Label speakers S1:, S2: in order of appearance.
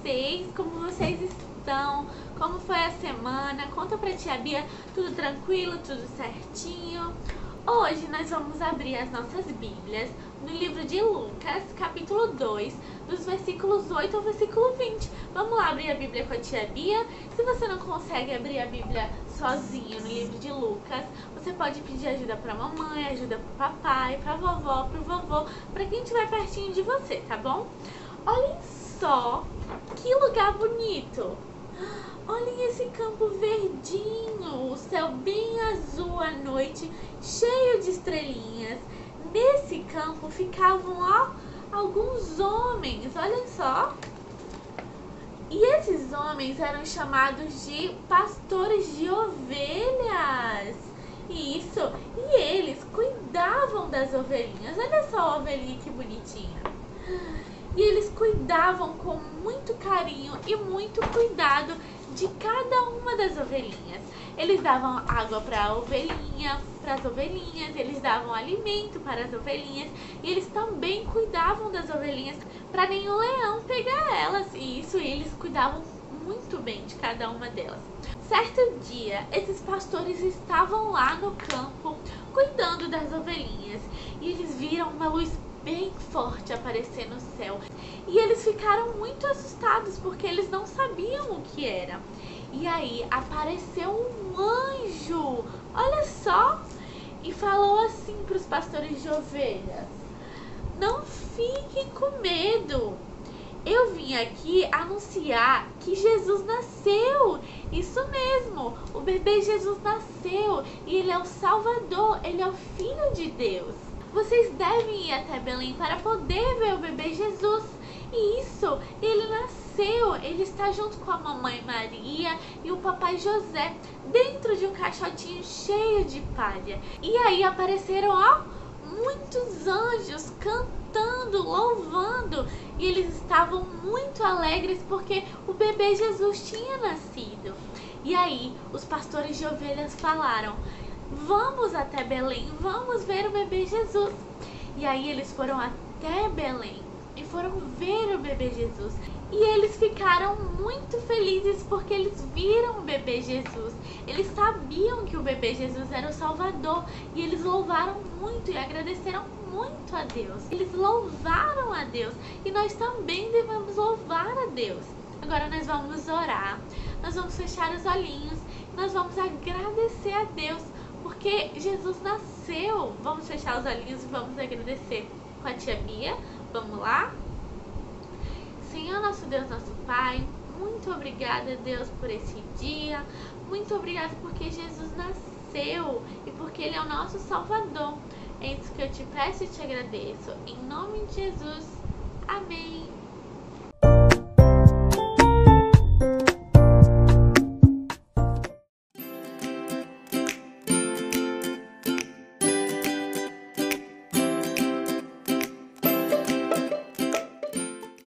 S1: vocês, como vocês estão, como foi a semana, conta pra tia Bia, tudo tranquilo, tudo certinho? Hoje nós vamos abrir as nossas Bíblias no livro de Lucas, capítulo 2, dos versículos 8 ao versículo 20. Vamos lá abrir a Bíblia com a tia Bia? Se você não consegue abrir a Bíblia sozinho no livro de Lucas, você pode pedir ajuda pra mamãe, ajuda pro papai, pra vovó, pro vovô, pra quem estiver pertinho de você, tá bom? Olhem só que lugar bonito! Olhem esse campo verdinho, o céu bem azul à noite, cheio de estrelinhas. Nesse campo ficavam ó, alguns homens, olhem só. E esses homens eram chamados de pastores de ovelhas. Isso, e eles cuidavam das ovelhinhas. Olha só a ovelhinha que bonitinha cuidavam com muito carinho e muito cuidado de cada uma das ovelhinhas. Eles davam água para a ovelhinha, para as ovelhinhas, eles davam alimento para as ovelhinhas e eles também cuidavam das ovelhinhas para nenhum leão pegar elas. E isso eles cuidavam muito bem de cada uma delas. Certo dia, esses pastores estavam lá no campo cuidando das ovelhinhas e eles viram uma luz bem forte aparecer no céu. E eles ficaram muito assustados porque eles não sabiam o que era. E aí apareceu um anjo, olha só, e falou assim para os pastores de ovelhas: Não fiquem com medo. Eu vim aqui anunciar que Jesus nasceu. Isso mesmo, o bebê Jesus nasceu e ele é o Salvador, ele é o Filho de Deus. Vocês devem ir até Belém para poder ver o bebê Jesus. E isso, ele nasceu, ele está junto com a mamãe Maria e o papai José, dentro de um caixotinho cheio de palha. E aí apareceram, ó, muitos anjos cantando, louvando, e eles estavam muito alegres porque o bebê Jesus tinha nascido. E aí, os pastores de ovelhas falaram: Vamos até Belém, vamos ver o bebê Jesus. E aí eles foram até Belém e foram ver o bebê Jesus. E eles ficaram muito felizes porque eles viram o bebê Jesus. Eles sabiam que o bebê Jesus era o Salvador e eles louvaram muito e agradeceram muito a Deus. Eles louvaram a Deus e nós também devemos louvar a Deus. Agora nós vamos orar, nós vamos fechar os olhinhos, nós vamos agradecer a Deus porque Jesus nasceu. Vamos fechar os olhinhos e vamos agradecer com a tia Bia. Vamos lá? Senhor nosso Deus, nosso Pai, muito obrigada, Deus, por esse dia. Muito obrigada porque Jesus nasceu e porque Ele é o nosso Salvador. É isso que eu te peço e te agradeço. Em nome de Jesus. Amém.